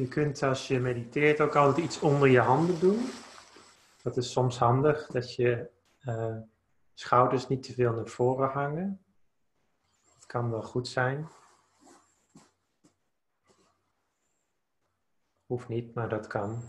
Je kunt als je mediteert ook altijd iets onder je handen doen. Dat is soms handig, dat je uh, schouders niet te veel naar voren hangen. Dat kan wel goed zijn. Hoeft niet, maar dat kan.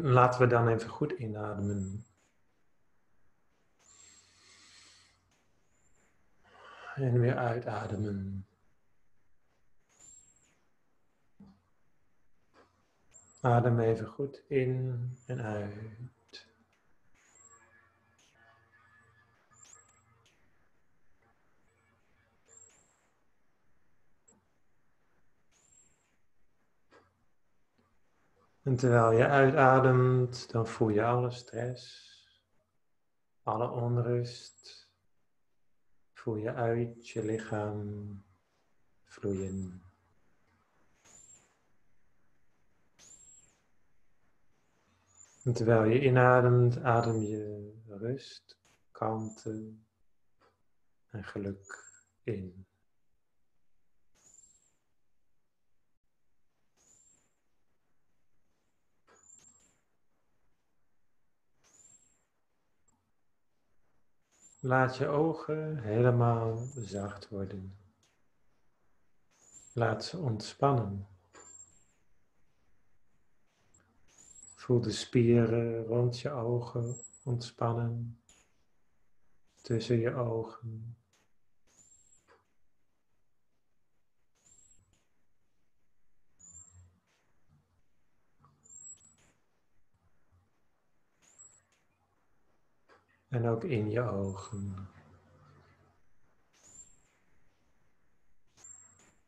Laten we dan even goed inademen. En weer uitademen. Adem even goed in en uit. En terwijl je uitademt, dan voel je alle stress, alle onrust, voel je uit je lichaam vloeien. En terwijl je inademt, adem je rust, kalmte en geluk in. Laat je ogen helemaal zacht worden. Laat ze ontspannen. Voel de spieren rond je ogen ontspannen, tussen je ogen. En ook in je ogen.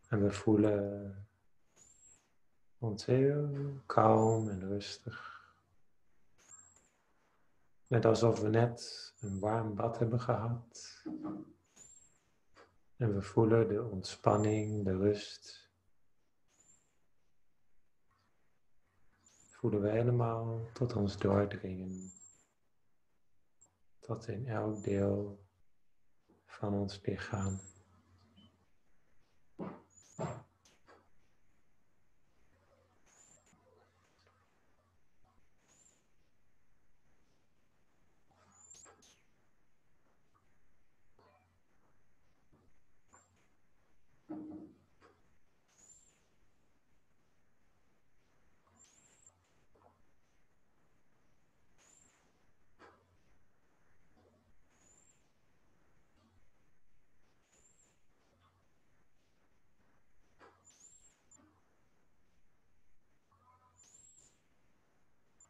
En we voelen ons heel kalm en rustig. Net alsof we net een warm bad hebben gehad. En we voelen de ontspanning, de rust. Voelen we helemaal tot ons doordringen tot in elk deel van ons lichaam.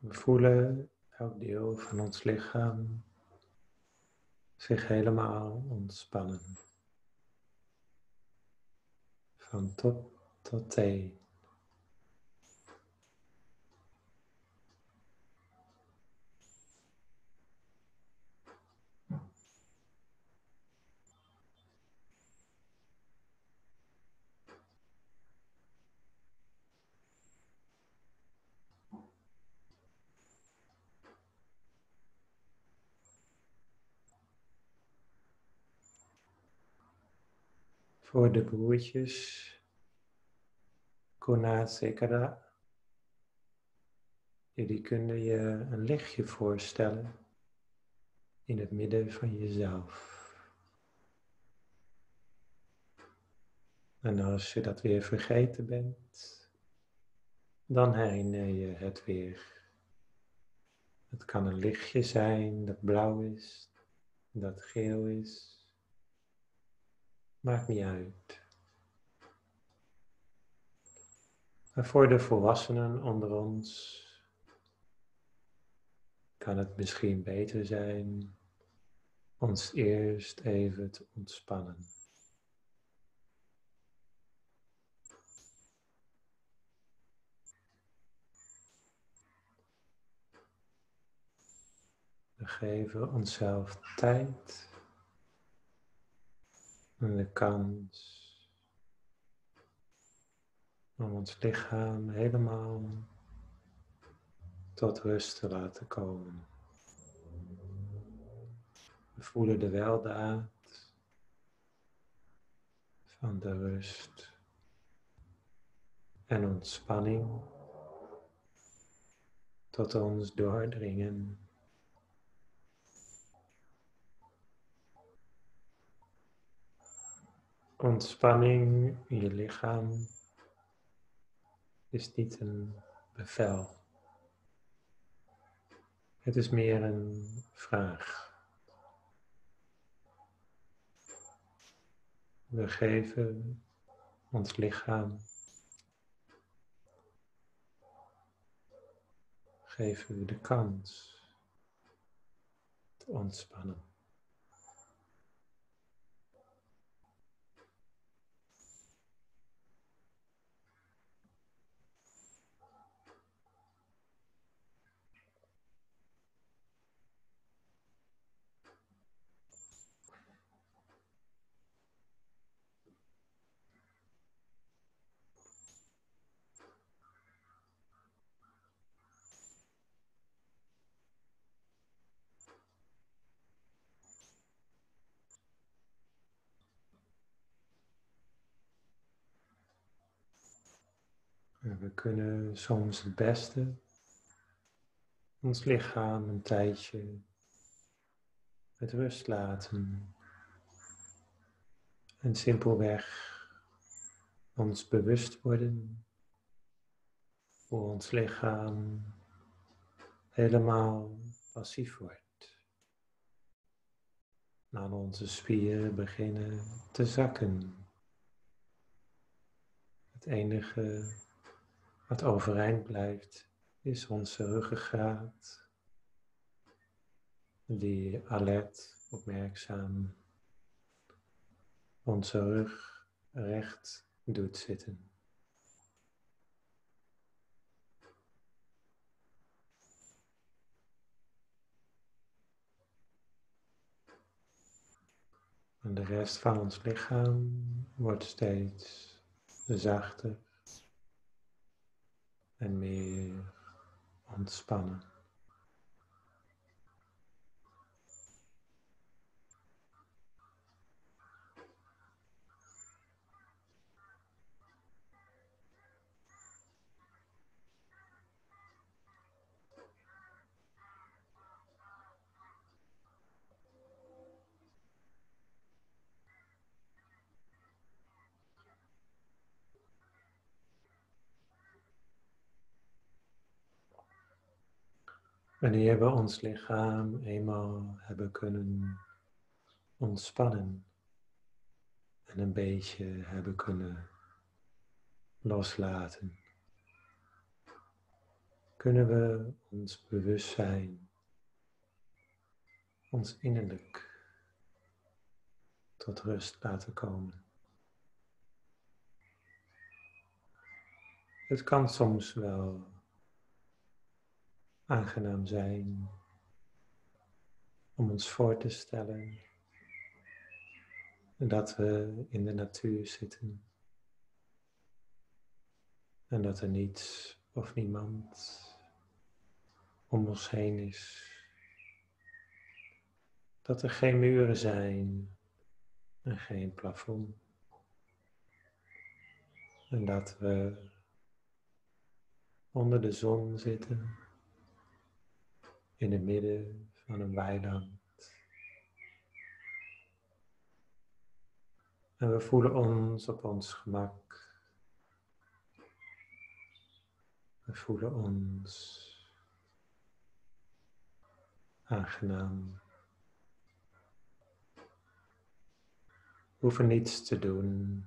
We voelen elk deel van ons lichaam zich helemaal ontspannen. Van top tot teen. Voor de broertjes Kona Sekara. Jullie kunnen je een lichtje voorstellen in het midden van jezelf. En als je dat weer vergeten bent, dan herinner je het weer. Het kan een lichtje zijn dat blauw is, dat geel is, Maakt niet uit. Maar voor de volwassenen onder ons kan het misschien beter zijn ons eerst even te ontspannen. We geven onszelf tijd en de kans om ons lichaam helemaal tot rust te laten komen. We voelen de weldaad van de rust en ontspanning tot ons doordringen. Ontspanning in je lichaam is niet een bevel. Het is meer een vraag. We geven ons lichaam, geven we de kans te ontspannen. We kunnen soms het beste ons lichaam een tijdje met rust laten. En simpelweg ons bewust worden hoe ons lichaam helemaal passief wordt. En onze spieren beginnen te zakken. Het enige wat overeind blijft is onze ruggengraat, die alert, opmerkzaam onze rug recht doet zitten. En de rest van ons lichaam wordt steeds zachter en meer ontspannen. Wanneer we ons lichaam eenmaal hebben kunnen ontspannen en een beetje hebben kunnen loslaten, kunnen we ons bewustzijn, ons innerlijk tot rust laten komen. Het kan soms wel aangenaam zijn om ons voor te stellen dat we in de natuur zitten en dat er niets of niemand om ons heen is. Dat er geen muren zijn en geen plafond. En dat we onder de zon zitten in het midden van een weiland. En we voelen ons op ons gemak. We voelen ons aangenaam. We hoeven niets te doen.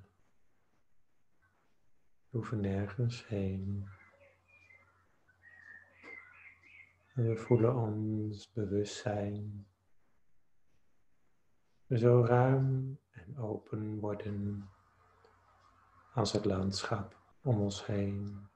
We hoeven nergens heen. En we voelen ons bewustzijn zo ruim en open worden als het landschap om ons heen.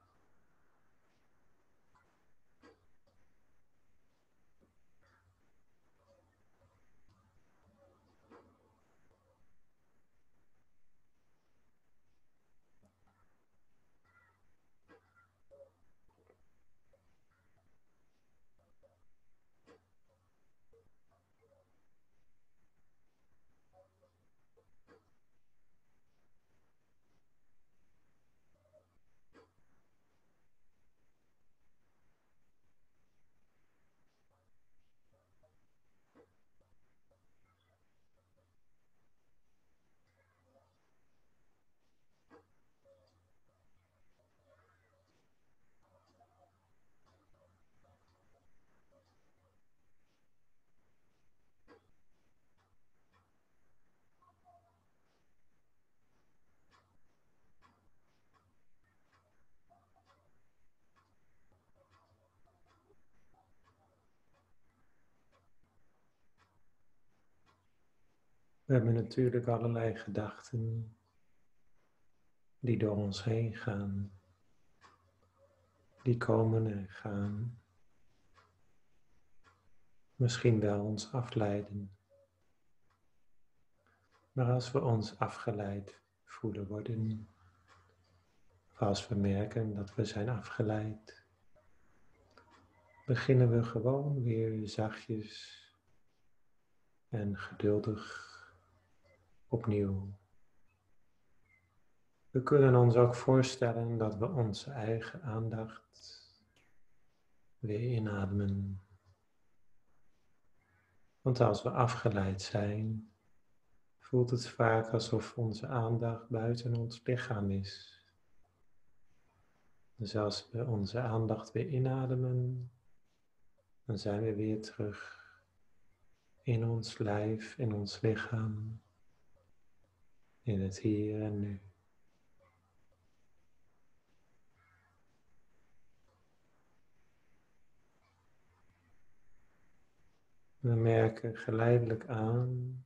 We hebben natuurlijk allerlei gedachten die door ons heen gaan, die komen en gaan, misschien wel ons afleiden. Maar als we ons afgeleid voelen worden, of als we merken dat we zijn afgeleid, beginnen we gewoon weer zachtjes en geduldig opnieuw. We kunnen ons ook voorstellen dat we onze eigen aandacht weer inademen. Want als we afgeleid zijn, voelt het vaak alsof onze aandacht buiten ons lichaam is. Dus als we onze aandacht weer inademen, dan zijn we weer terug in ons lijf, in ons lichaam, in het hier en nu. We merken geleidelijk aan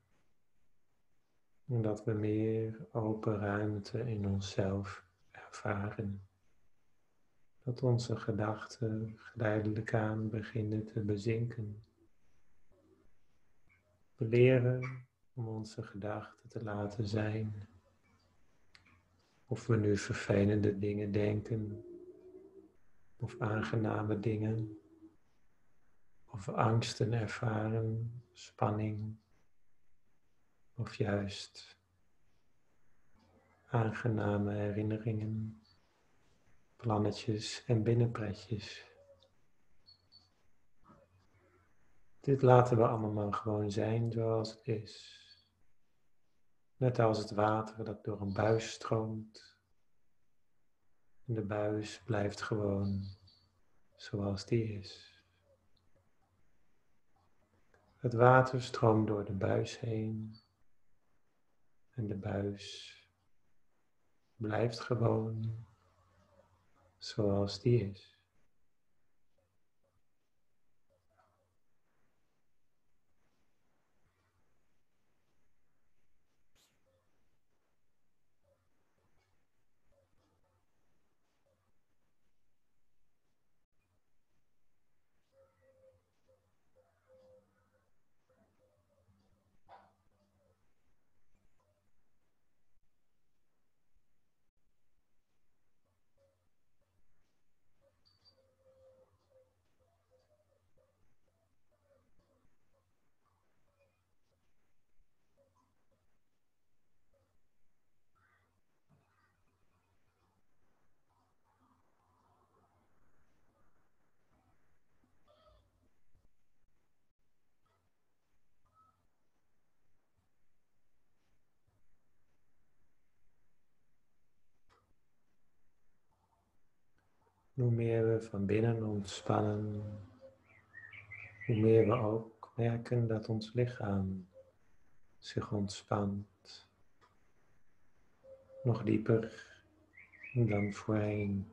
dat we meer open ruimte in onszelf ervaren. Dat onze gedachten geleidelijk aan beginnen te bezinken. We leren om onze gedachten te laten zijn. Of we nu vervelende dingen denken, of aangename dingen, of angsten ervaren, spanning, of juist aangename herinneringen, plannetjes en binnenpretjes. Dit laten we allemaal gewoon zijn zoals het is. Net als het water dat door een buis stroomt. En de buis blijft gewoon zoals die is. Het water stroomt door de buis heen. En de buis blijft gewoon zoals die is. Hoe meer we van binnen ontspannen, hoe meer we ook merken dat ons lichaam zich ontspant. Nog dieper dan voorheen.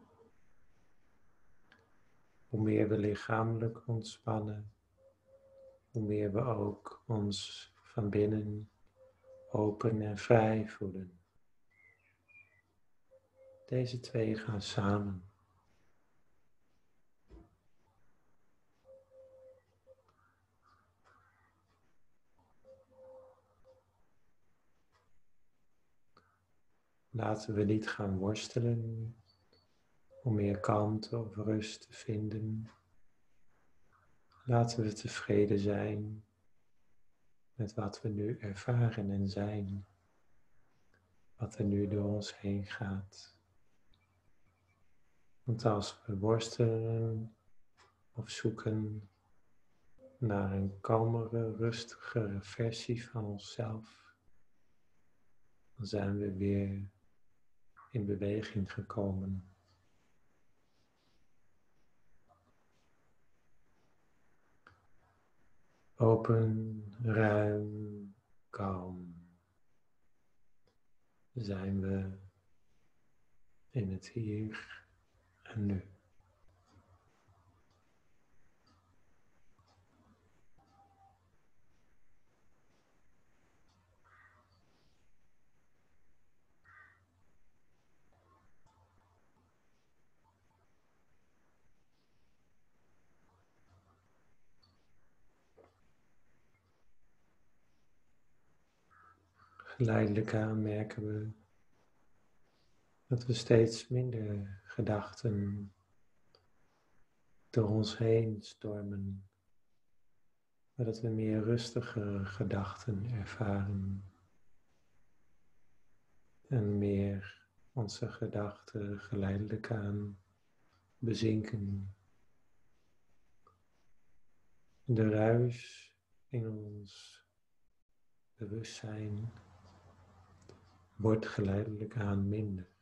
Hoe meer we lichamelijk ontspannen, hoe meer we ook ons van binnen open en vrij voelen. Deze twee gaan samen. Laten we niet gaan worstelen om meer kalmte of rust te vinden. Laten we tevreden zijn met wat we nu ervaren en zijn. Wat er nu door ons heen gaat. Want als we worstelen of zoeken naar een kalmere, rustigere versie van onszelf, dan zijn we weer in beweging gekomen. Open, ruim, kalm zijn we in het hier en nu. Geleidelijk aan merken we dat we steeds minder gedachten door ons heen stormen, maar dat we meer rustige gedachten ervaren en meer onze gedachten geleidelijk aan bezinken. De ruis in ons bewustzijn wordt geleidelijk aan minder.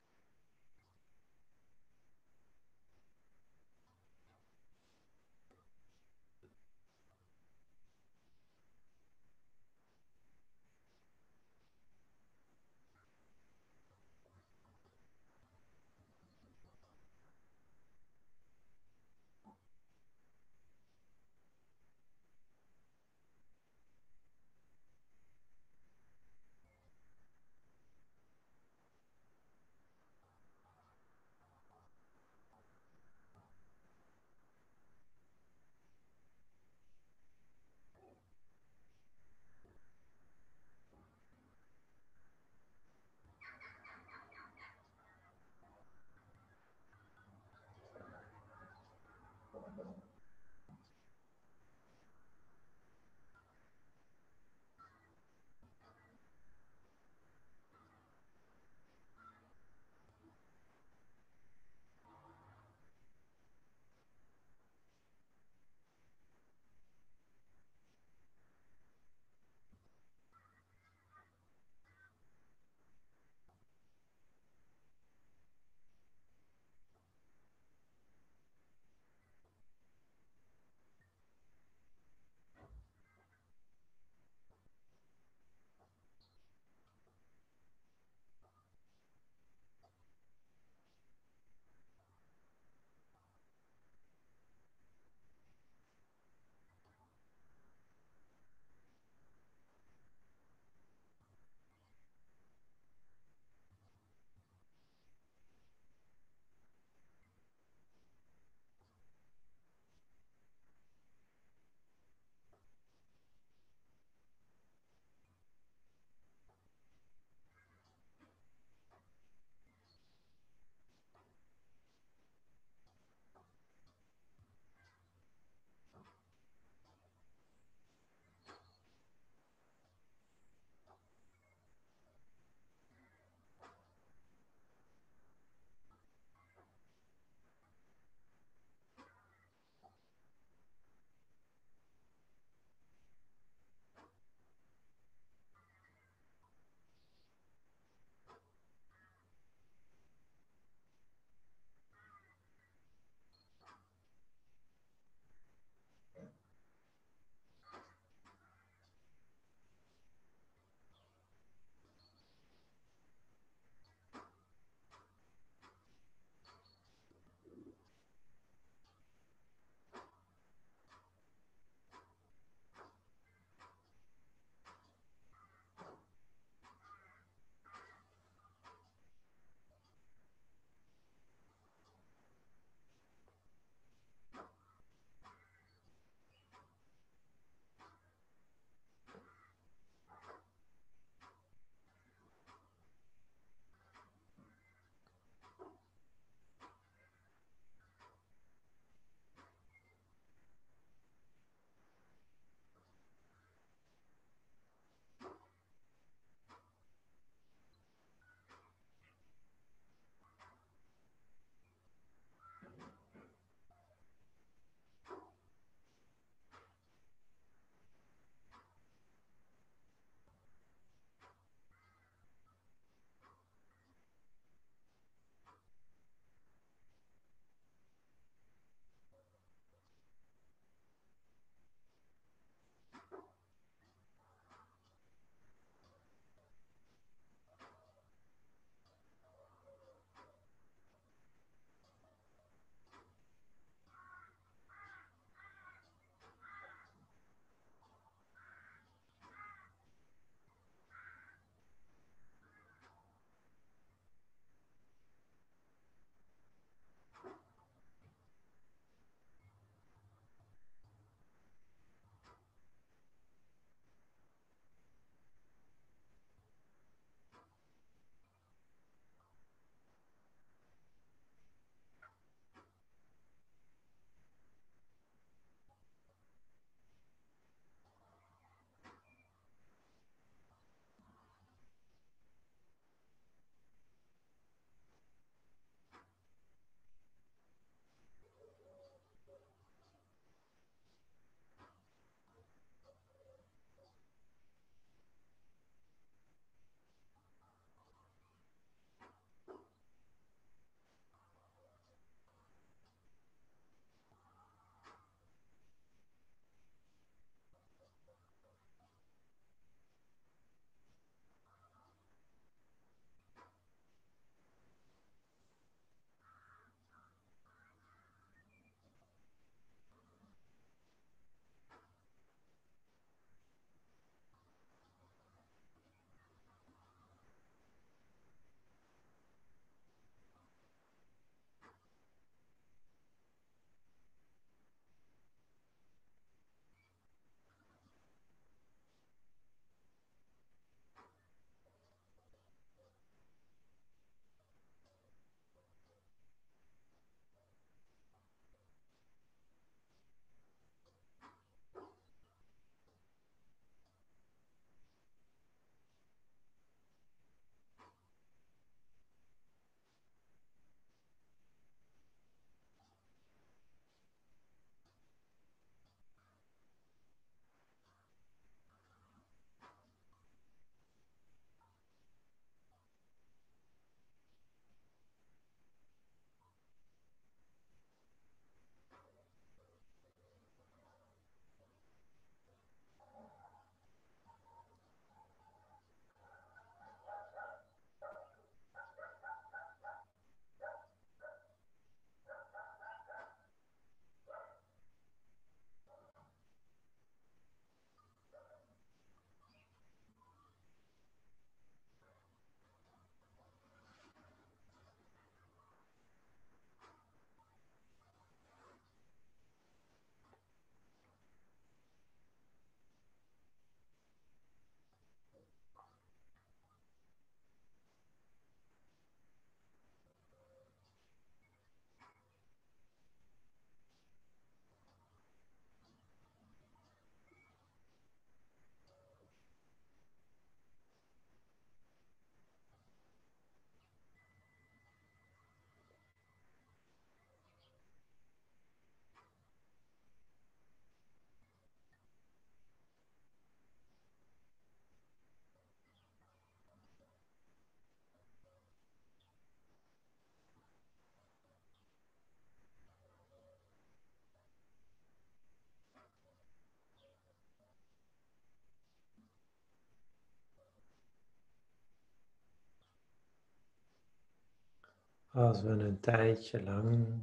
Als we een tijdje lang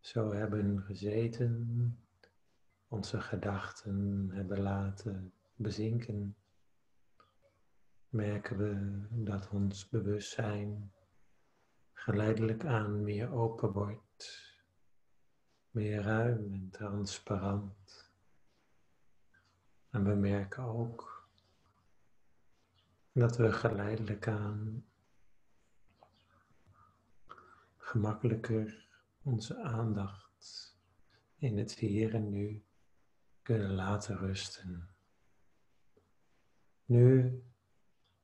zo hebben gezeten, onze gedachten hebben laten bezinken, merken we dat ons bewustzijn geleidelijk aan meer open wordt, meer ruim en transparant. En we merken ook dat we geleidelijk aan gemakkelijker onze aandacht in het hier en nu kunnen laten rusten. Nu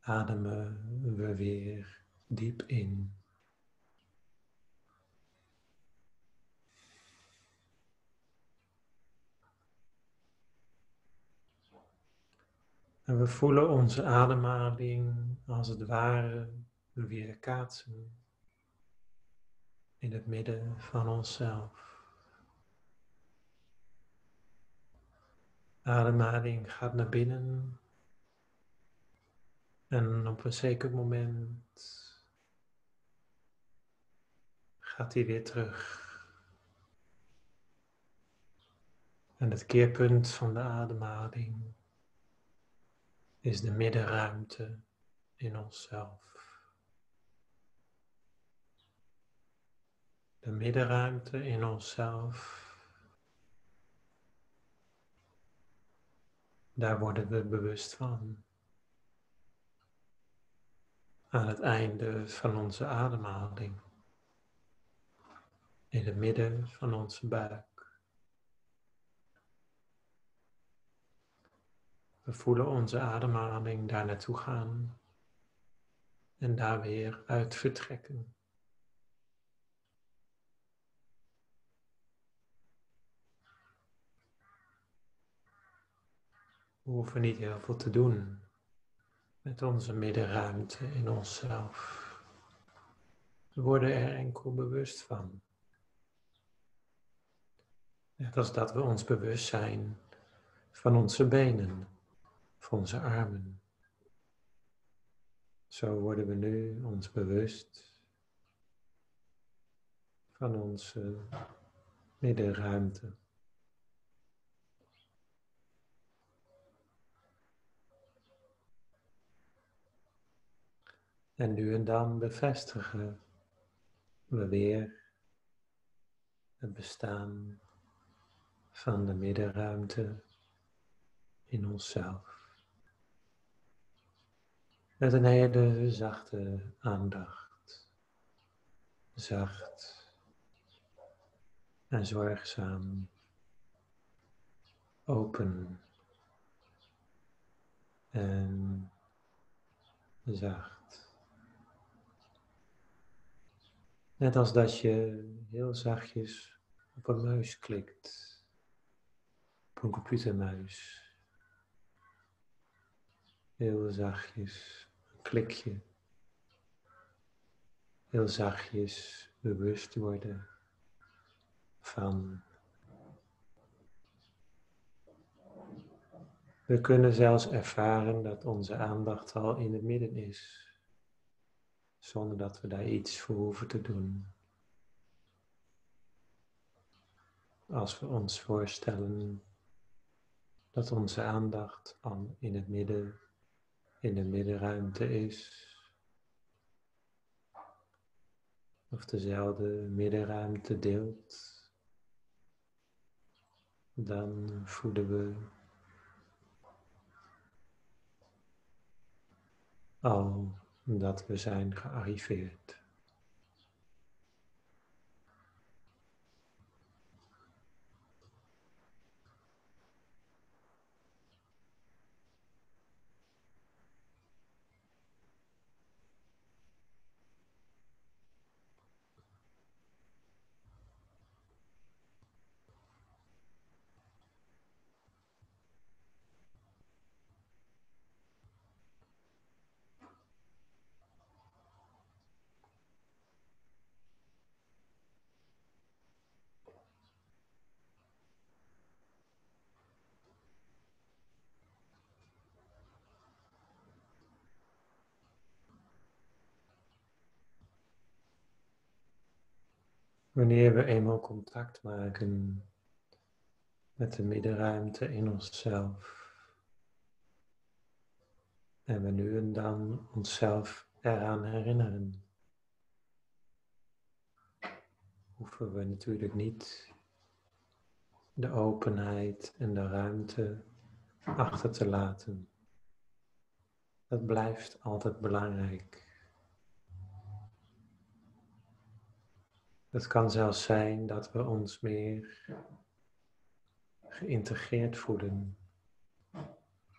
ademen we weer diep in. En we voelen onze ademhaling als het ware weer kaatsen in het midden van onszelf. Ademhaling gaat naar binnen en op een zeker moment gaat hij weer terug. En het keerpunt van de ademhaling is de middenruimte in onszelf. De middenruimte in onszelf. Daar worden we bewust van. Aan het einde van onze ademhaling. In het midden van onze buik. We voelen onze ademhaling daar naartoe gaan en daar weer uit vertrekken. We hoeven niet heel veel te doen met onze middenruimte in onszelf. We worden er enkel bewust van. Net als dat we ons bewust zijn van onze benen van onze armen. Zo worden we nu ons bewust van onze middenruimte. En nu en dan bevestigen we weer het bestaan van de middenruimte in onszelf. Met een hele zachte aandacht. Zacht en zorgzaam. Open en zacht. Net als dat je heel zachtjes op een muis klikt. Op een computermuis. Heel zachtjes klikje. Heel zachtjes bewust worden van. We kunnen zelfs ervaren dat onze aandacht al in het midden is, zonder dat we daar iets voor hoeven te doen. Als we ons voorstellen dat onze aandacht al in het midden in de middenruimte is. Of dezelfde middenruimte deelt. Dan voelen we al dat we zijn gearriveerd. Wanneer we eenmaal contact maken met de middenruimte in onszelf. En we nu en dan onszelf eraan herinneren. Hoeven we natuurlijk niet de openheid en de ruimte achter te laten. Dat blijft altijd belangrijk. Het kan zelfs zijn dat we ons meer geïntegreerd voelen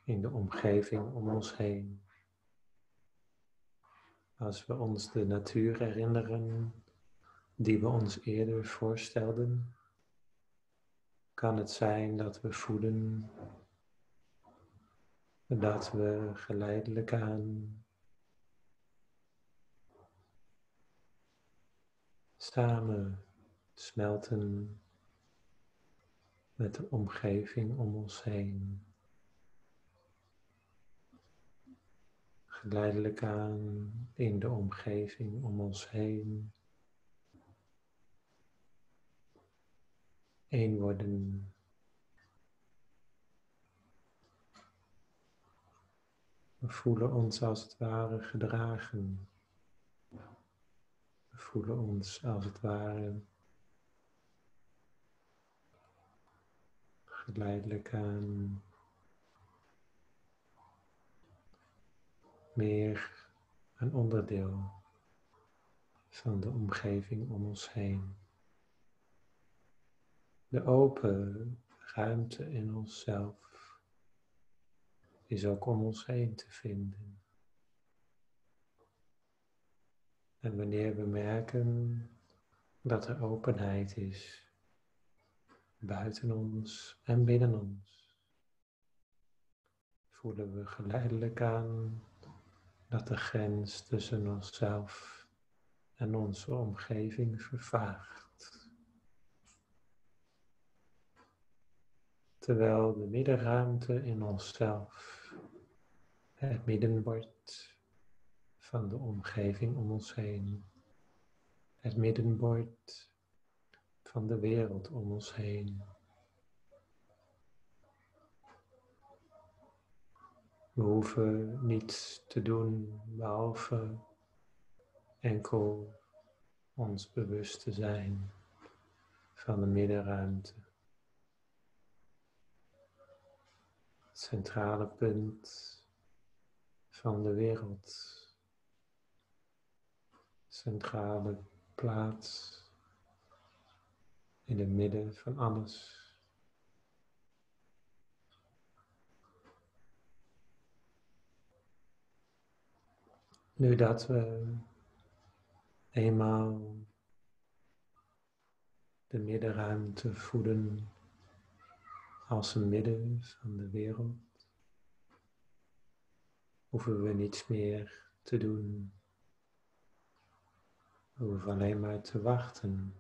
in de omgeving om ons heen. Als we ons de natuur herinneren die we ons eerder voorstelden, kan het zijn dat we voelen dat we geleidelijk aan samen smelten met de omgeving om ons heen. Geleidelijk aan in de omgeving om ons heen. Eén worden. We voelen ons als het ware gedragen. Voelen ons als het ware geleidelijk aan meer een onderdeel van de omgeving om ons heen. De open ruimte in onszelf is ook om ons heen te vinden. En wanneer we merken dat er openheid is, buiten ons en binnen ons. Voelen we geleidelijk aan dat de grens tussen onszelf en onze omgeving vervaagt. Terwijl de middenruimte in onszelf het midden wordt van de omgeving om ons heen. Het midden wordt van de wereld om ons heen. We hoeven niets te doen behalve enkel ons bewust te zijn van de middenruimte. Het centrale punt van de wereld. Centrale plaats in het midden van alles. Nu dat we eenmaal de middenruimte voeden als een midden van de wereld, hoeven we niets meer te doen. Hoeven alleen maar te wachten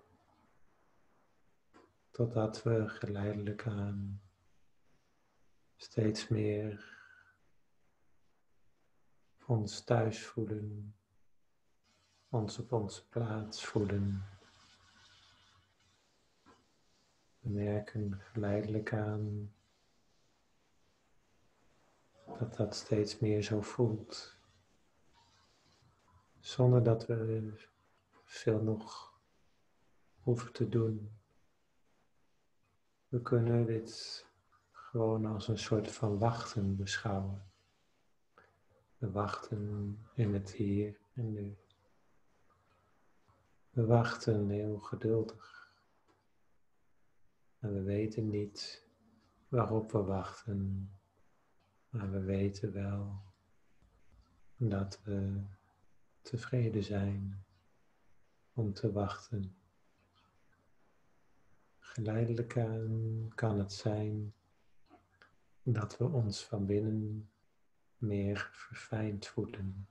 totdat we geleidelijk aan steeds meer ons thuis voelen, ons op onze plaats voelen. We merken geleidelijk aan dat dat steeds meer zo voelt, zonder dat we veel nog hoeven te doen. We kunnen dit gewoon als een soort van wachten beschouwen. We wachten in het hier en nu. We wachten heel geduldig. En we weten niet waarop we wachten, maar we weten wel dat we tevreden zijn om te wachten. Geleidelijk aan kan het zijn dat we ons van binnen meer verfijnd voelen.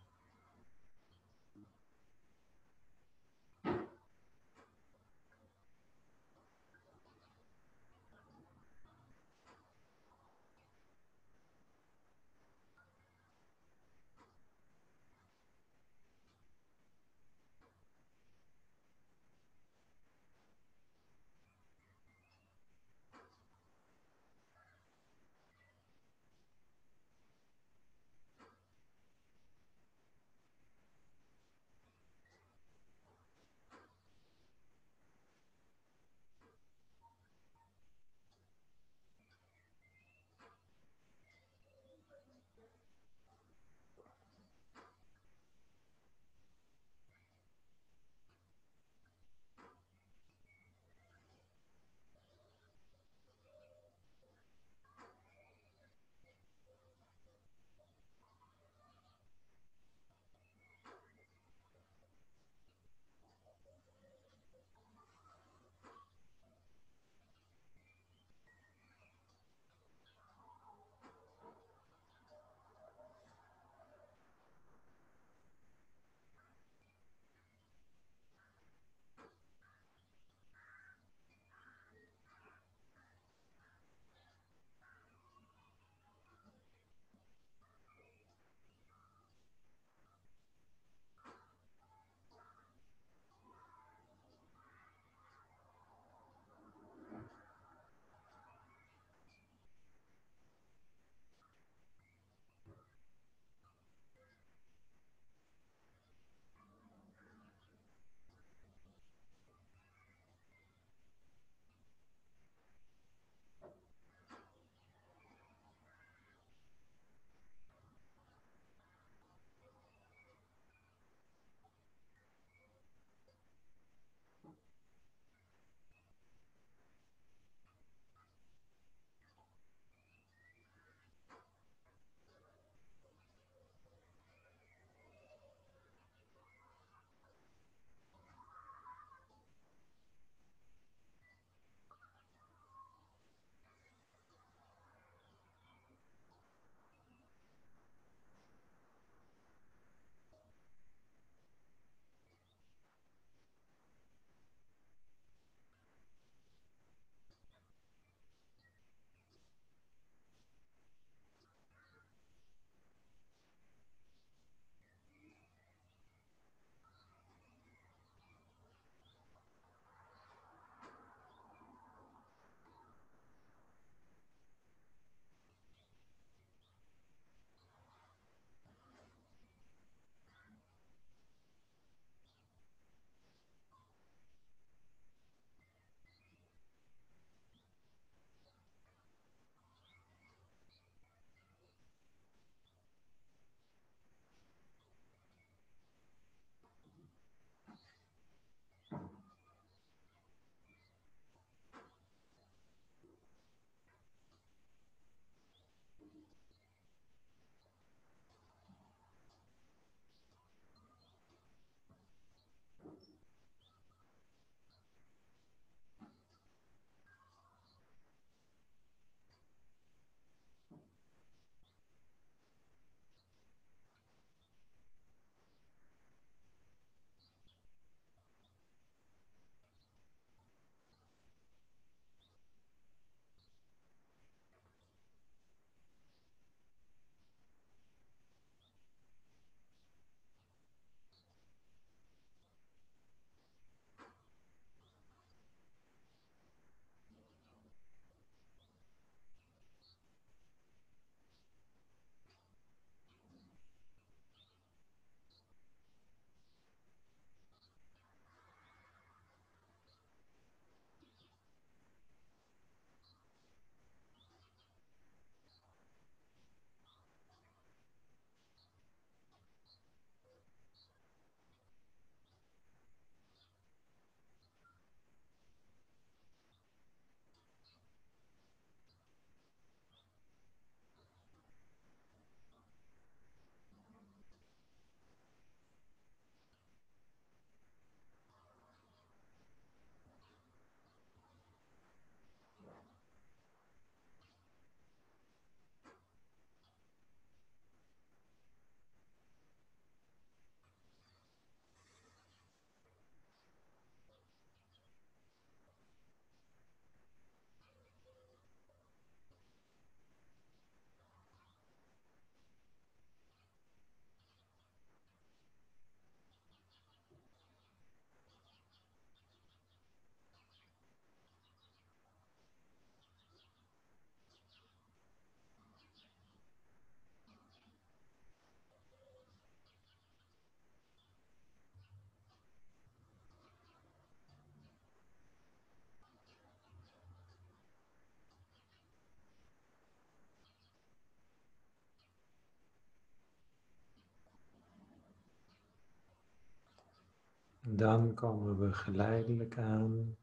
Dan komen we geleidelijk aan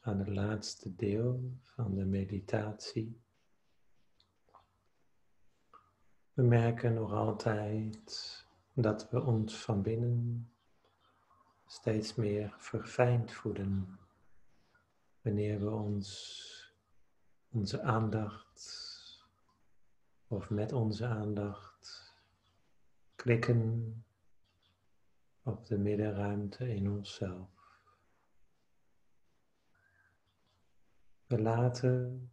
aan het laatste deel van de meditatie. We merken nog altijd dat we ons van binnen steeds meer verfijnd voelen wanneer we ons, onze aandacht of met onze aandacht klikken op de middenruimte in onszelf. We laten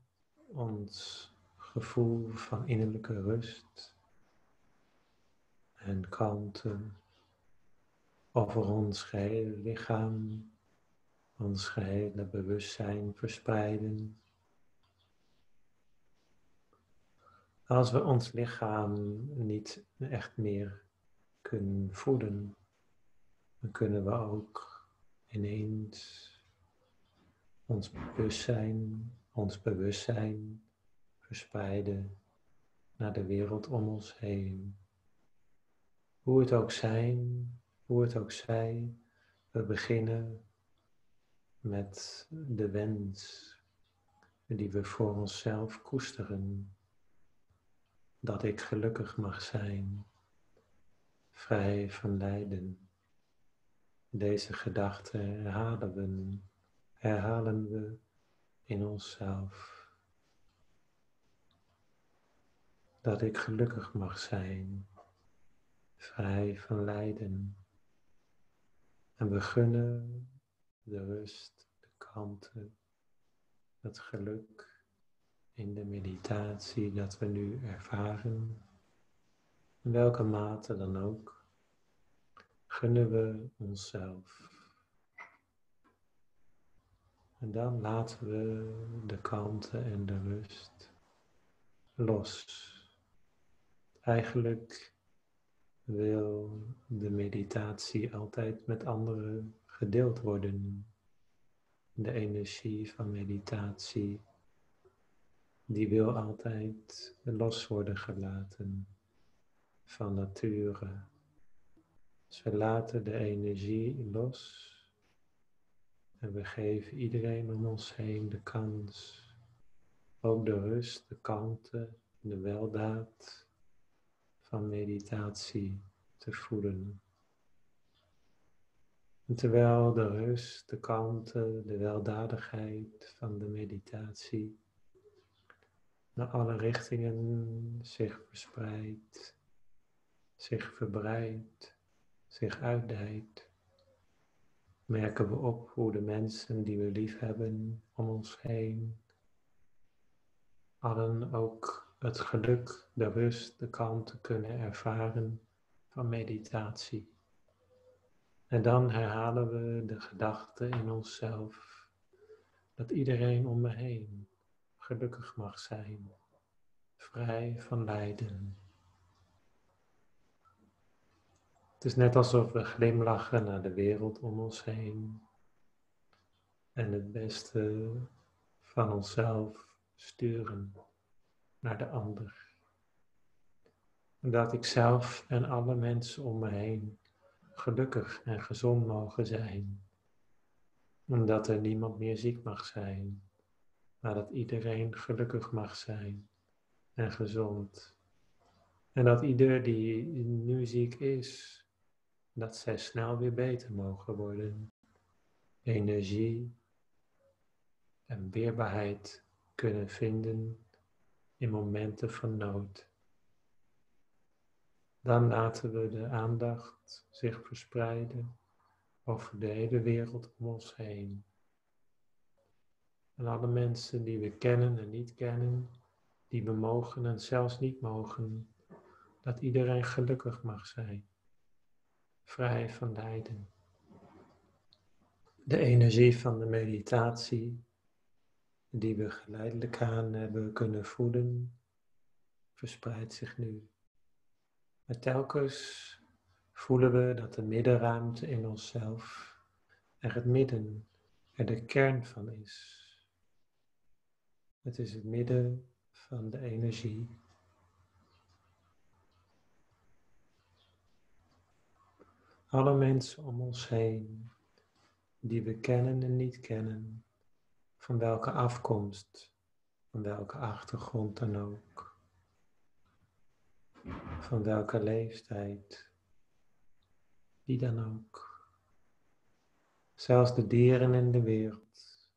ons gevoel van innerlijke rust en kalmte over ons gehele lichaam, ons gehele bewustzijn verspreiden. Als we ons lichaam niet echt meer kunnen voeden, dan kunnen we ook ineens ons bewustzijn, ons bewustzijn verspreiden naar de wereld om ons heen. Hoe het ook zijn, hoe het ook zij, we beginnen met de wens die we voor onszelf koesteren. Dat ik gelukkig mag zijn, vrij van lijden. Deze gedachte herhalen we, herhalen we in onszelf. Dat ik gelukkig mag zijn, vrij van lijden. En we gunnen de rust, de kalmte, het geluk in de meditatie dat we nu ervaren. In welke mate dan ook, gunnen we onszelf. En dan laten we de kalmte en de rust los. Eigenlijk wil de meditatie altijd met anderen gedeeld worden. De energie van meditatie, die wil altijd los worden gelaten van nature. We laten de energie los en we geven iedereen om ons heen de kans, ook de rust, de kalmte, de weldaad van meditatie te voelen. En terwijl de rust, de kalmte, de weldadigheid van de meditatie naar alle richtingen zich verspreidt, zich verbreidt, zich uitdijt, merken we op hoe de mensen die we lief hebben om ons heen allen ook het geluk, de rust, de kalmte kunnen ervaren van meditatie. En dan herhalen we de gedachte in onszelf dat iedereen om me heen gelukkig mag zijn, vrij van lijden. Het is net alsof we glimlachen naar de wereld om ons heen en het beste van onszelf sturen naar de ander. Dat ik zelf en alle mensen om me heen gelukkig en gezond mogen zijn. En dat er niemand meer ziek mag zijn, maar dat iedereen gelukkig mag zijn en gezond. En dat ieder die nu ziek is, dat zij snel weer beter mogen worden. Energie en weerbaarheid kunnen vinden in momenten van nood. Dan laten we de aandacht zich verspreiden over de hele wereld om ons heen. En alle mensen die we kennen en niet kennen, die we mogen en zelfs niet mogen, dat iedereen gelukkig mag zijn, vrij van lijden. De energie van de meditatie die we geleidelijk aan hebben kunnen voeden, verspreidt zich nu. Maar telkens voelen we dat de middenruimte in onszelf er het midden, er de kern van is. Het is het midden van de energie. Alle mensen om ons heen die we kennen en niet kennen, van welke afkomst, van welke achtergrond dan ook, van welke leeftijd, die dan ook. Zelfs de dieren in de wereld.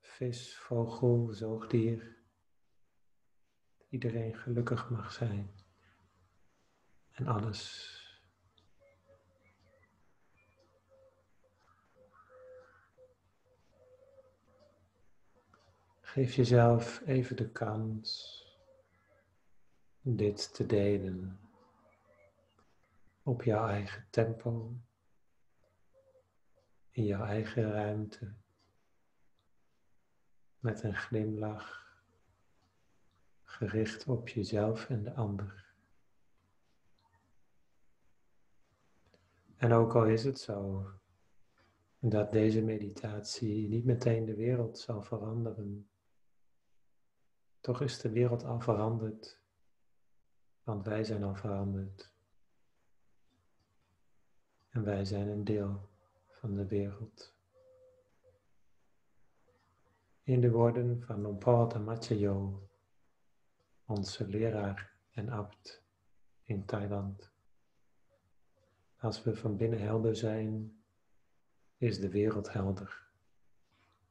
Vis, vogel, zoogdier. Iedereen gelukkig mag zijn. En alles. Geef jezelf even de kans dit te delen op jouw eigen tempo in jouw eigen ruimte met een glimlach gericht op jezelf en de ander. En ook al is het zo dat deze meditatie niet meteen de wereld zal veranderen, toch is de wereld al veranderd, want wij zijn al veranderd. En wij zijn een deel van de wereld. In de woorden van Nompata Machayo, onze leraar en abt in Thailand. Als we van binnen helder zijn, is de wereld helder.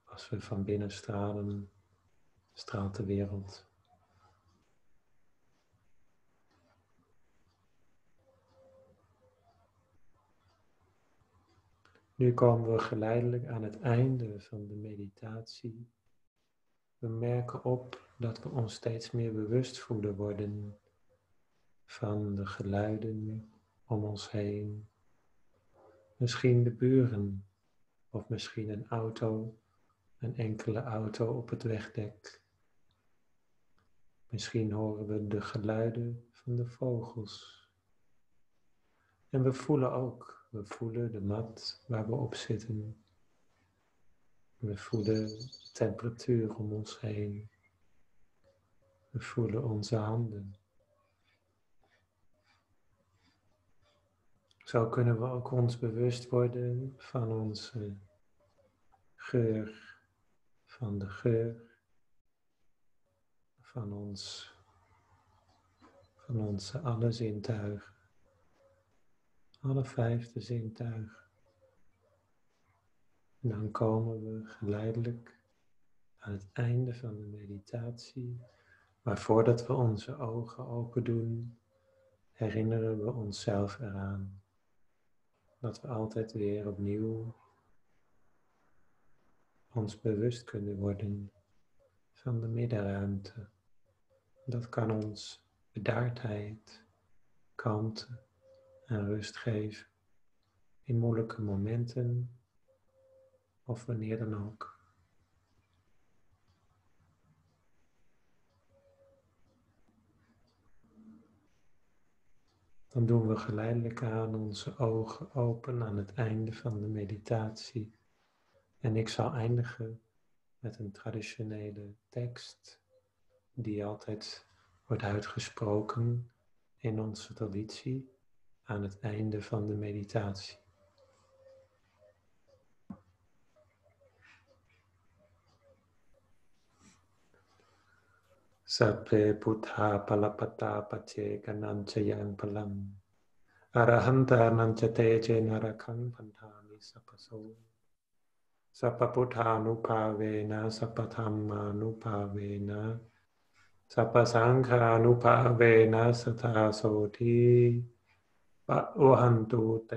Als we van binnen stralen, straalt de wereld. Nu komen we geleidelijk aan het einde van de meditatie. We merken op dat we ons steeds meer bewust voelen worden van de geluiden om ons heen. Misschien de buren of misschien een auto, een enkele auto op het wegdek. Misschien horen we de geluiden van de vogels. En we voelen ook we voelen de mat waar we op zitten. We voelen de temperatuur om ons heen. We voelen onze handen. Zo kunnen we ook ons bewust worden van onze geur, van de geur, van ons, van onze alle zintuigen alle vijfde zintuigen. En dan komen we geleidelijk aan het einde van de meditatie. Maar voordat we onze ogen open doen, herinneren we onszelf eraan dat we altijd weer opnieuw ons bewust kunnen worden van de middenruimte. Dat kan ons bedaardheid, kalmte en rust geven in moeilijke momenten of wanneer dan ook. Dan doen we geleidelijk aan onze ogen open aan het einde van de meditatie. En ik zal eindigen met een traditionele tekst die altijd wordt uitgesproken in onze traditie aan het einde van de meditatie. Sape Buddha Palapata Pache Gananchayan Palam. Arahanta Nanchate Je Narakang Pantami Sapaso. Sapaputtha Nupavena Sapathamma Nupavena Sapasangha Nupavena Satasoti ปะโอหันตุเต